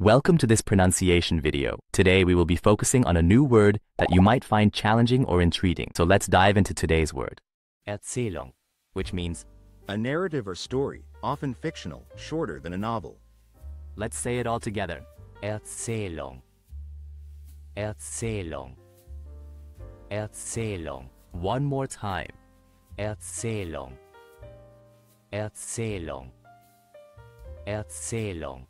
Welcome to this pronunciation video. Today we will be focusing on a new word that you might find challenging or intriguing. So let's dive into today's word. Erzählung, which means A narrative or story, often fictional, shorter than a novel. Let's say it all together. Erzählung. Erzählung. Erzählung. One more time. Erzählung. Erzählung. Erzählung.